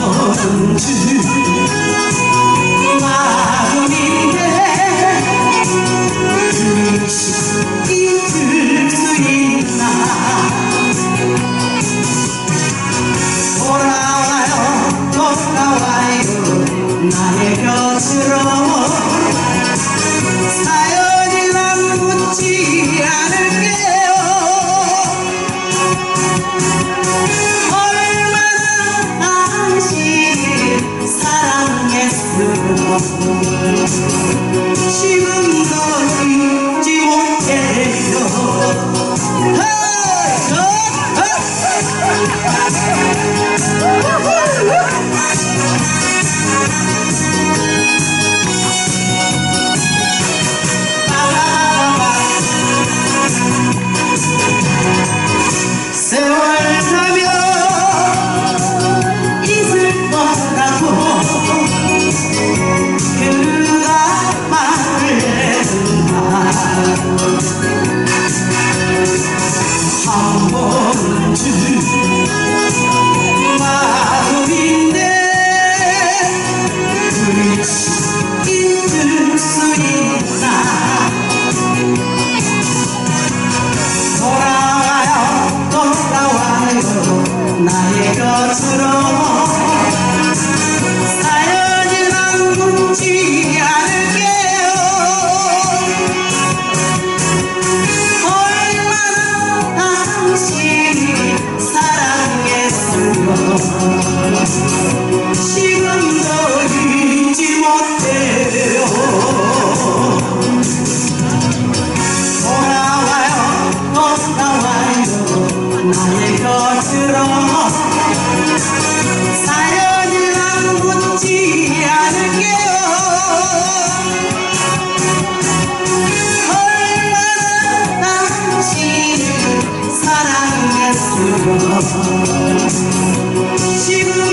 무엇인지 마음인데 잊을 수 있나 돌아와요 돌아와요 나의 곁으로 사연이란 묻지 잊을 수 있나 돌아와요 돌아와요. 나의 것으로 し自分